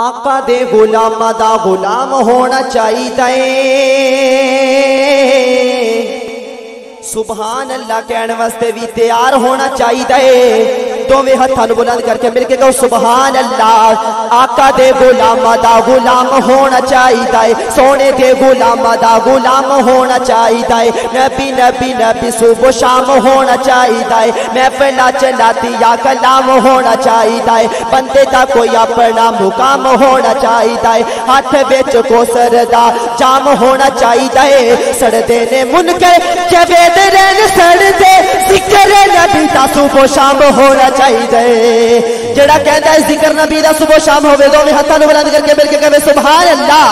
आका दे गुलामा, दा गुलाम होना चाहिए। सुबहान अल्लाह कहने वास्ते भी तैयार होना चाहिए। दोवें हथा बुलंद करके मिल के कहो सुबहान अल्लाह आका दे गुलामा दा गुलाम होना चाहिए सोने दे गुलामा दा गुलाम होना चाहिए नबी नबी नबी, सुबह शाम होना चाहिए मैं पहला चलाती या कलाम होना चाहिए बंदे का कोई अपना मुकाम होना चाहिए हाथ बेच को सरदा जाम होना चाहिए सड़दे ने मुनकर जवेद सड़दे, ज़िक्र नबी दा सुबह शाम होना चाहिए जेड़ा कहता है ज़िक्र नबी दा सुबह शाम होवे दोवें हत्थां नु बुलंद करके मिल के कहे सुभान अल्लाह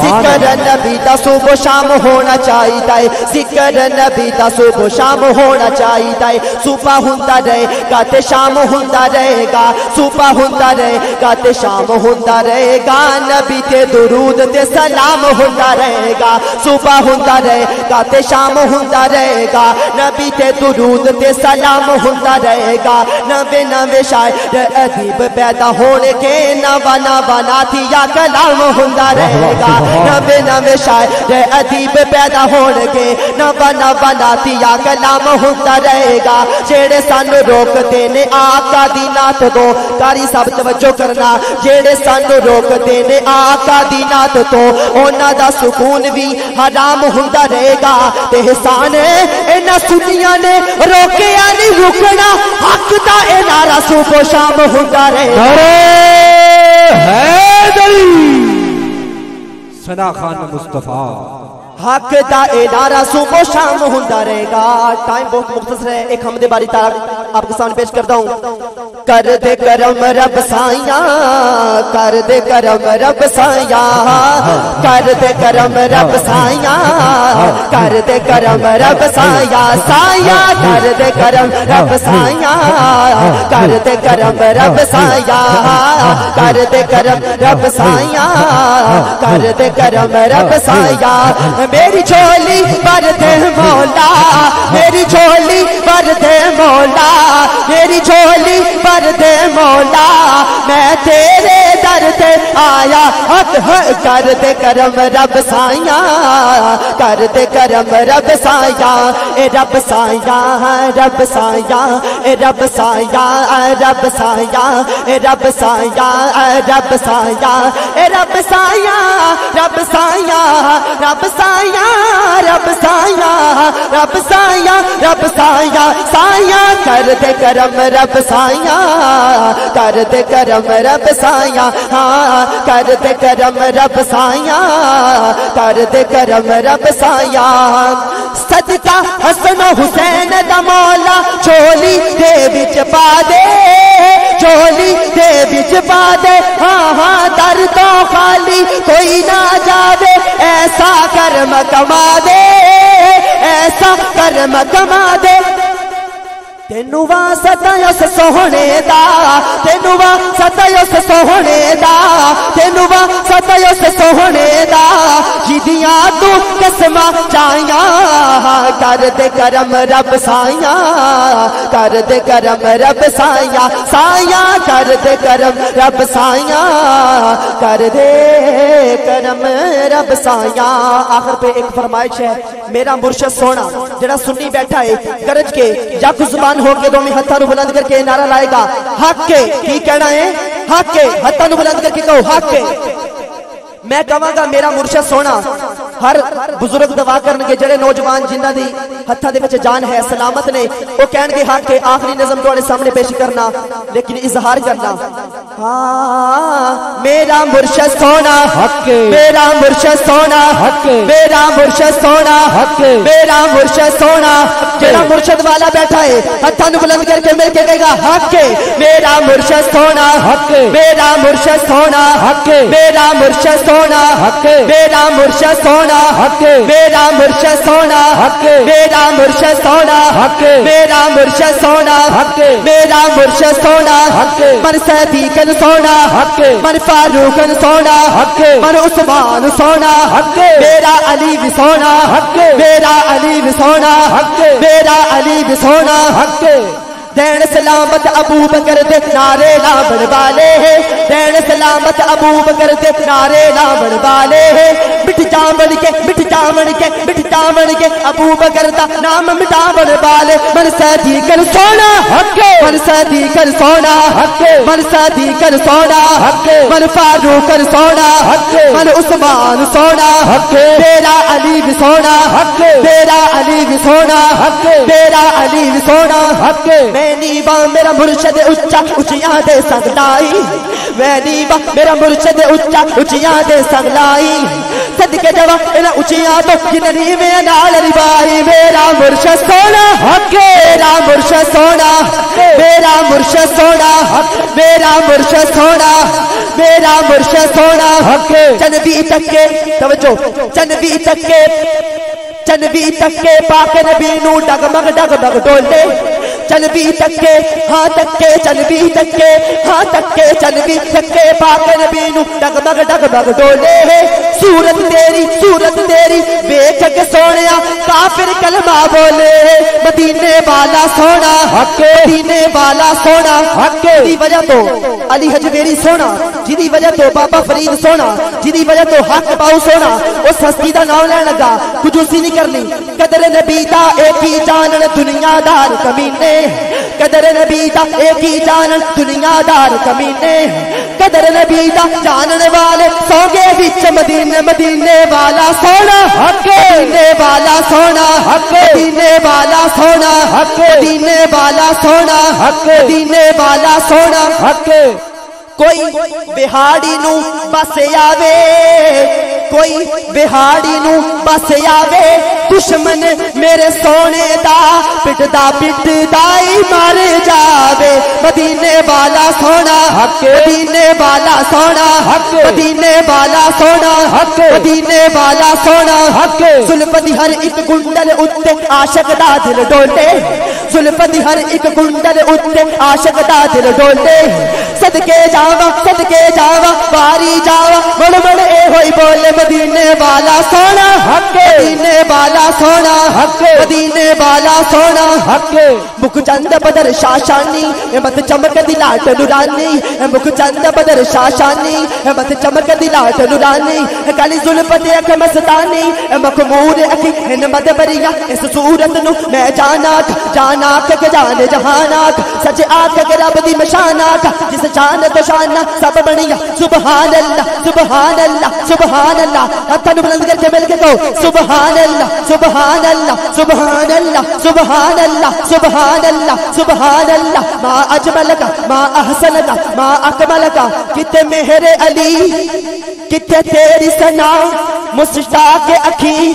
ज़िक्र नबी दा सुबह शाम होना चाहिए ज़िक्र नबी दा सुबह शाम होना चाहिए सुबह हुंदा रहेगा शाम हुंदा रहेगा सुबह हुंदा रहेगा ते शाम हुंदा रहेगा नबी ते दुरूद ते सलाम हुंदा रहेगा सुबह हुंदा रहेगा ते शाम हुंदा रहेगा नबी ते दुरूद ते सलाम हुंदा रहेगा नवे नवे शायर अदीब पैदा होने के नवा नवा नाथिया कलाम हुंदा रहेगा नवे नवे शायर अदीब पैदा होने के नवा नवा नाथिया कलाम हुंदा रहेगा जेड़े सानू रोकते ने आका दी नात दो कारी सब तवज्जो करना जेड़े सानू रोकते ने आका दी नात तो ओना दा सुकून भी हराम हुंदा रहेगा ते एहसान इन्हां सुनिया ने रोकिया नहीं रुकना हक दा इनारा सुबह शाम होता रहे है सना खान मुस्तफ़ा। हक का नारा सुबह शाम हुंदा रहेगा। टाइम बहुत मुख्तसर है। एक हमदे बारी तारा आपके सामने पेश करता हूँ। कर दे करम रब साया, कर दे करम रब साया, कर दे करम रब साया, कर दे करम रब साया साया, कर दे करम रब साया, कर दे करम रब साया, कर दे करम रब साया, कर दे करम रब साया। मेरी झोली भर दे मौला, मेरी झोली भर दे मौला, मेरी झोली भर दे मौला। मैं तेरे दर ते आया हक कर दे करम रब साया कर दे करम रब साया ए रब साया रब साया ए रब साया रब साया ए रब साया रब साया ए रब साया रब साया रब साया रब साया रब साया रब साया साया कर दे करम रब साया कर दे करम रब साया हाँ कर दे करम रब साया कर दे करम रब साया। सदका हसन हुसैन दा मौला, झोली दे विच पा दे, झोली दे विच पा दे। हाँ हाँ दर तो खाली कोई ना जावे, ऐसा कर्म कमा दे, ऐसा कर्म कमा दे। तेनू वा सोहने दा, तेनू सोहने दा, तेनू वा सोहने दा। जिदियाँ तू कसम चाइया कर दे करम रब साइया कर दे करम रब साइया साइया कर दे करम रब साइया कर दे करम रब साइया आखिर पे एक फरमाइश है, मेरा मुर्शिद सोना जरा सुनी बैठा है, गरज के जाकु ज़ुबान मुसलमान हो गए तो हथा बुलंद करके नारा लाएगा। हक के, की कहना है? हक के हथा बुलंद करके कहो हक के। मैं कहगा मेरा मुर्शा सोना। हर बुज़ुर्ग दवा कर नौजवान जिन्होंने जान है, सलामत ने वो कहे हाथ के, आखिरी नजम थोड़े सामने पेश करना, लेकिन इजहार करना। मेरा मुर्शद सोना हक मेरा मुर्शद सोना हक मेरा मुर्शद सोना हक मेरा मुर्शद सोना जेड़ा मुर्शद वाला बैठा है हत्थां नु बुलंद करके मिल के कहेगा हक मेरा मुर्शद सोना हक मेरा मुर्शद सोना हक मेरा मुर्शद सोना हक मेरा मुर्शद सोना हक मेरा मुर्शद सोना हक मेरा मुर्शद सोना हक मेरा मुर्शद सोना हक मेरा मुर्शद सोना हक मन सदीकन सोना। हक। मन फारूकन सोना। हक। मन उस्मान सोना। हक। मेरा अली भी सोना। हक। मेरा अली भी सोना। हक। मेरा अली भी सोना। हक। दैन सलामत अबू बकर दे नारे लावन वाले है। दैन सलामत अबू बकर दे नारे लावन वाले है। मिठ जामन के मिठ जामन के मिठ जामन के अबू बकर दा नाम मिटावन वाले मन सदी कर सोना। हके मन सदी कर सोना। हके मन सदी कर सोना। हके मन फारूक कर सोना। हके मन उस्मान सोना। हके तेरा अली भी सोना। हके तेरा अली भी सोना। हके तेरा अली भी सोना। हके मैं नीवा मेरा मुर्शद उच्चा उचिया दे सकलाई मैं नीवा मेरा मुर्शद उच्चा उचिया दे सकलाई सदके जवा मेरा उचिया तो जिनरी में नाल रिबाई मेरा मुर्शद सोना हके मेरा मुर्शद सोना, मेरा मुर्शद सोना, मेरा मुर्शद सोना, मेरा मुर्शद सोना हके चनबी तक्के, तवज्जो, चनबी तक्के चनबी तक्के, पाक नबी नू डगमग डगमग डोले चनबी हा हाँ चल भी तक्के हाँ तके चनबी भी पाक नबी नू डगमग डगमग डोले सूरत तेरी सूरत तेरी बेच के सोनिया काफिर कलमा बोले मदीने वाला सोना हके। मदीने वाला सोना हके। दी वजह तो अली हजवेरी सोना, जिदी वजह तो बाबा फरीद सोना, जिदी वजह तो हक पाओ सोना। उस हस्ती का नाम लैन लगा कुछ उसी नहीं करनी। कदर नबी दा एक ही जानन दुनियादार कमीने। कदर नबी दा एक ही जानन दुनियादार कमीने। कदर नबी दा जानन वाले सौगे बिच मदीने मदीने वाला सोना। हक मदीने वाला सोना। हक मदीने वाला सोना। हक मदीने वाला सोना। हक मदीने वाला सोना। हक कोई बिहाड़ी नु बस आवे। कोई बिहाड़ी नु बस आवे दुश्मन मेरे सोने दा पिटदा पिटदा ही मर जावे मदीने वाला सोना हके। मदीने वाला सोना हक मदीने वाला सोना हके। मदीने वाला सोना हके। जुल्फदी हर एक गुंडल उत्ते आशक दा दिल डोले जुल्फदी हर एक गुंडल उत्ते आशक दा दिल डोले सदके जावा सदके जावा बारी जावा। मड़ मड़ ए होई बोले मदीने वाला सोना। हके। मदीने वाला सोना। हके। मदीने वाला सोना। हके मुख चंद बदर शाशानी ए मत चमक दिलाट नुरानी। ए मुख चंद बदर शाशानी ए मत चमक दिलाट नुरानी। ए काली जुल्फत अख मस्तानी ए मखमूर अखी हिन मद बरिया इस सूरत नु मैं जाना था जाना के जाने जहाना था सच आख के रब दी मशाना था जिस शान तो शाना सब बढ़िया सुबहान अल्लाह सुबहान अल्लाह सुबहान अल्लाह हथन बुलंद करके के कहो सुबहान अल्लाह सुबहान अल्लाह सुबहान अल्लाह सुबहान अल्लाह सुबहान अल्लाह सुबहान अल्लाह मा अजमल का मा अहसन का अकमल का अली तेरी सना अखी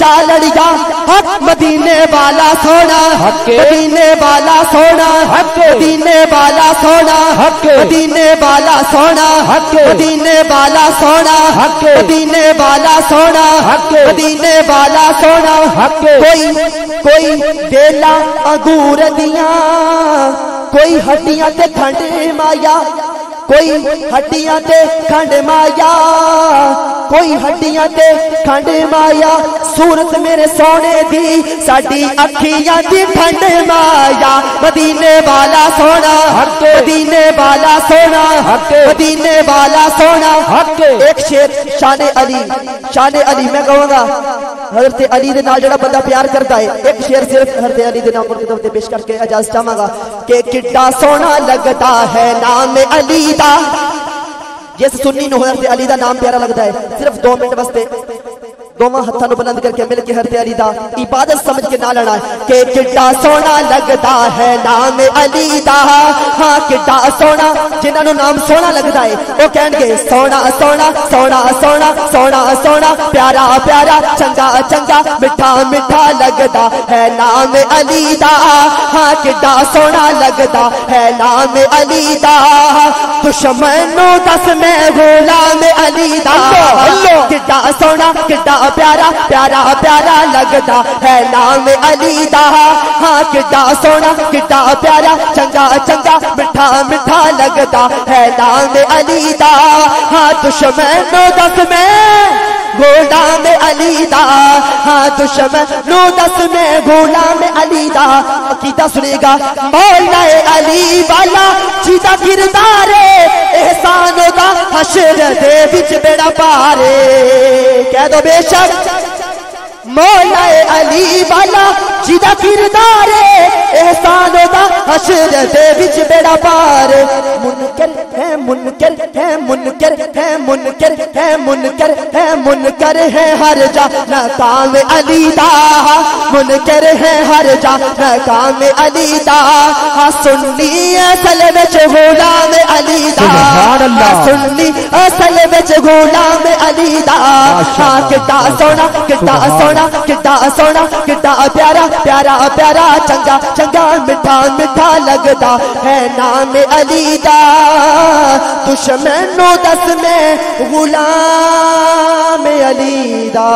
जा लड़िया हक मदीने वाला सोना। हके। मदीने वाला सोना हक मदीने वाला सोना हक मदीने वाला सोना हक मदीने वाला सोना हक मदीने वाला सोना हक मदीने वाला सोना। हक कोई कोई बेला अंगूर दिया कोई हड्डियाँ ते खंडे माया कोई हड्डियाँ ते खंड माया, कोई हड्डियाँ ते खंड माया सूरत मेरे सोने दी साडी अखियाँ दी ठंड माया मदीने वाला सोना हके। मदीने वाला सोना हके। मदीने वाला सोना हके। एक शेर, शान अली शान अली, मैं कहूँगा, हज़रत अली दे नाल जेड़ा बंदा प्यार करता है, एक शेर सिर्फ़ हज़रत अली दे नाम पर पेश करके इजाज़त चाहांगा कि किड्डा सोना लगता है नाम अली दा जिस सुनी नु से अली का नाम प्यारा लगता है। सिर्फ़ दो मिनट वास्ते। दोवां हत्थां नु बुलंद करके मिल के हज़रत अली दा इबादत समझ के ना है कि किड्डा सोना लगता है नाम अली दा। हाँ किड्डा सोना जिन्हां नाम सोना लगता है वो कहणगे सोना सोना सोना सोना सोना सोना प्यारा प्यारा चंगा चंगा मिठा मिठा लगता है नाम अली दा। हाँ किड्डा सोना लगता है नाम अली दा। दुश्मन दस मैं गुलाम अली दा। किड्डा सोना किड्डा प्यारा प्यारा प्यारा लगता है नाम अली हाँ किड्डा सोना किड्डा प्यारा, चंगा चंगा, मिठा मिठा लगता है नाम अली दा हाँ दुश्मन दस मैं, गुलाम अली दा हाँ दुश्मन नो दस में गुलाम अली दा। अकीदा सुनेगा मौला अली वाला, जीदा किरदार, एहसान दा हशर दे विच बेड़ा पारे। कह दो बेशक, मौला अली वाला जिदा किरदार एहसान दा हशर दे विच बेड़ा पार। मुनकर है मुनकर है मुनकर है मुनकर है मुनकर है मुनकर है हर जा ना काम अली दा। मुनकर है हर जा ना काम अली दा। हाँ सुननी असल विच गुलाम अली दा। हाँ सुननी असल विच गुलाम अली दा। हाँ किता सोना किता सोना किता सोना किता प्यारा प्यारा प्यारा चंगा चंगा मिठा मिठा लगदा है नाम अली दा। दुश्मनों दस में गुलाम अली दा।